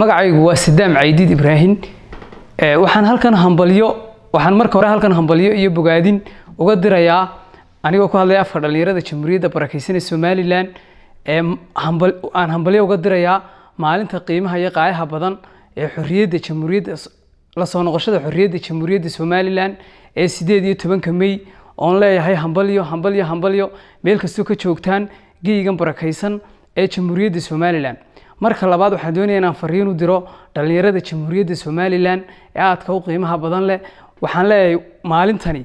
magacaygu waa sadaam caydiid ibraahim waxaan halkan hambalyo waxaan marka hore halkan hambalyo iyo bogaadin uga dirayaa anigoo ku hadlaya afka dhallinyarada jamhuuriyadda barakeysan ee somalilan aan hambalyo uga dirayaa maalinta qiimaha iyo qaayaha badan ee xorriyadda jamhuuriyadda la soo noqoshada xorriyadda jamhuuriyadda somalilan ee sideed iyo tobanka mey oon leeyahay hambalyo hambalyo hambalyo meel kastoo ka joogtaan geygan barakeysan ee jamhuuriyadda somalilan marka labaad waxaan doonaya inaan fariin u diro dhallinyarada jamhuuriyadda somalilan ee aadka u qiimaha badan leh. Waxaan leeyahay maalintani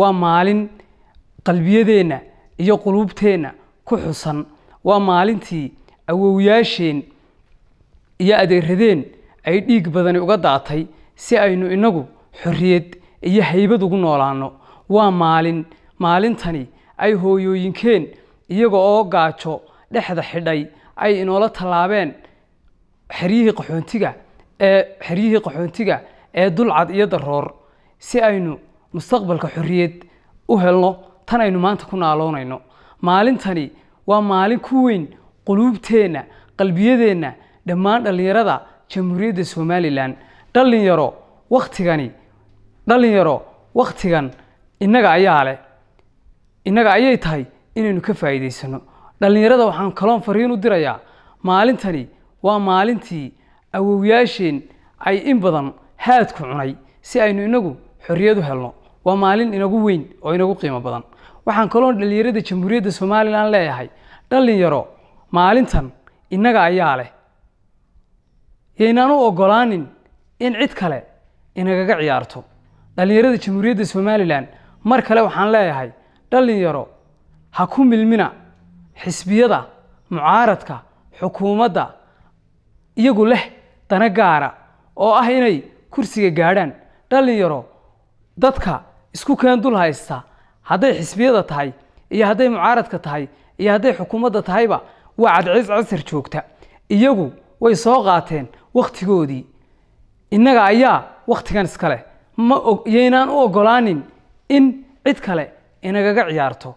waa maalin qalbiyadeenna iyo quluubteenna ku xusan. Waa maalintii awowyaasheen iyo adeeradeen ay dhiig badani uga daatay si aynu inagu xorriyad iyo haybad ugu noolaano waa maalin maalintani ay hooyooyinkeen iyaga oo gaajo dhexda xidhay ay inoola tallaabeen xeryihii qaxoontiga ee xeryihii qaxoontiga ee dulcad iyo daroor si aynu mustaqbalka xorriyad u helno tan aynu maanta ku naaloonayno. Maalintani waa maalin ku weyn quluubteenna qalbiyadeenna dhammaan dhallinyarada jamhuuriyadda somalilan. Dhallinyaro wakhtigani dhallinyaro wakhtigan innaga ayaa leh innaga ayay tahay inaynu ka faa'iidaysano dhallinyarada waxaan kaloon fariin u dirayaa maalintani waa maalintii awowyaasheen ay in badan haadku cunay si aynu inagu xorriyad u helno. Waa maalin inagu weyn oo inagu qiimo badan. Waxaan kaloon dhallinyarada jamhuuriyadda somalilan leeyahay dhallinyaro maalintan innaga ayaa leh. Yaynaan u oggolaanin in cid kale inagaga ciyaarto. Dhallinyarada jamhuuriyadda somalilan mar kale waxaan leeyahay dhallinyaro ha ku milmina xisbiyada mucaaradka xukuumadda iyagu leh dana gaara oo ah inay kursiga gaadhaan. Dhallinyaro dadka isku keen dul haysta hadday xisbiyada tahay iyo hadday mucaaradka tahay iyo hadday xukuumadda tahayba waa cadciis casar joogta. Iyagu way soo qaateen wakhtigoodii innaga ayaa wakhtigan iska leh. Ma yaynaan u oggolaanin in cid kale inagaga ciyaarto